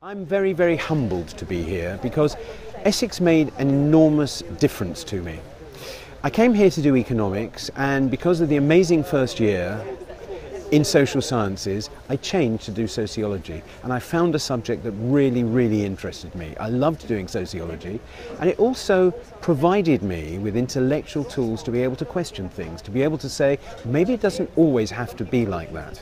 I'm very, very humbled to be here because Essex made an enormous difference to me. I came here to do economics, and because of the amazing first year in social sciences, I changed to do sociology. And I found a subject that really, really interested me. I loved doing sociology, and it also provided me with intellectual tools to be able to question things, to be able to say, maybe it doesn't always have to be like that.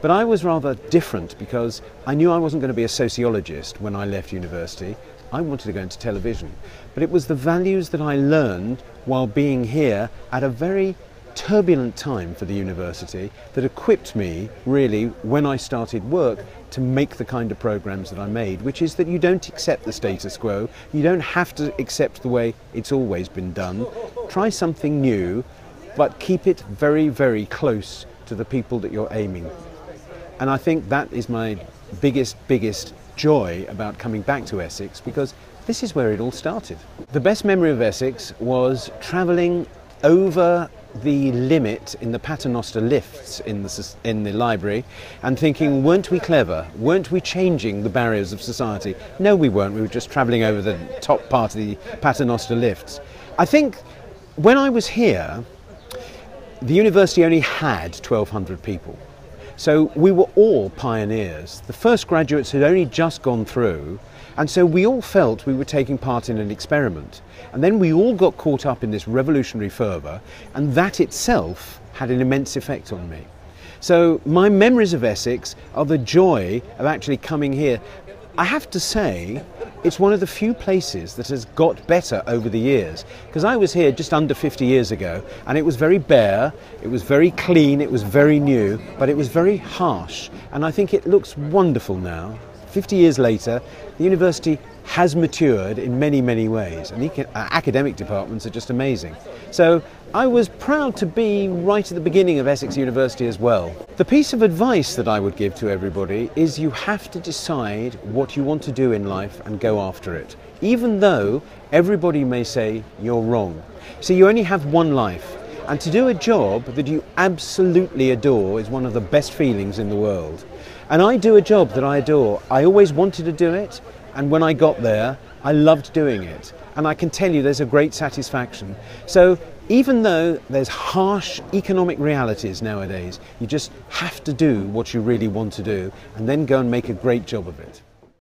But I was rather different because I knew I wasn't going to be a sociologist when I left university. I wanted to go into television. But it was the values that I learned while being here at a very turbulent time for the university that equipped me really when I started work to make the kind of programs that I made, which is that you don't accept the status quo, you don't have to accept the way it's always been done. Try something new, but keep it very, very close to the people that you're aiming and I think that is my biggest, biggest joy about coming back to Essex because this is where it all started. The best memory of Essex was travelling over the limit in the paternoster lifts in the, in the library and thinking, weren't we clever? Weren't we changing the barriers of society? No, we weren't. We were just travelling over the top part of the paternoster lifts. I think when I was here, the university only had 1,200 people. So we were all pioneers. The first graduates had only just gone through, and so we all felt we were taking part in an experiment. And then we all got caught up in this revolutionary fervour, and that itself had an immense effect on me. So my memories of Essex are the joy of actually coming here. I have to say, it's one of the few places that has got better over the years. Because I was here just under 50 years ago, and it was very bare, it was very clean, it was very new, but it was very harsh. And I think it looks wonderful now. 50 years later, the university has matured in many, many ways, and the uh, academic departments are just amazing. So I was proud to be right at the beginning of Essex University as well. The piece of advice that I would give to everybody is you have to decide what you want to do in life and go after it, even though everybody may say you're wrong. So you only have one life. And to do a job that you absolutely adore is one of the best feelings in the world. And I do a job that I adore. I always wanted to do it, and when I got there, I loved doing it. And I can tell you there's a great satisfaction. So even though there's harsh economic realities nowadays, you just have to do what you really want to do and then go and make a great job of it.